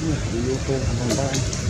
Đi vô không bằng ba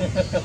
Ha, ha, ha.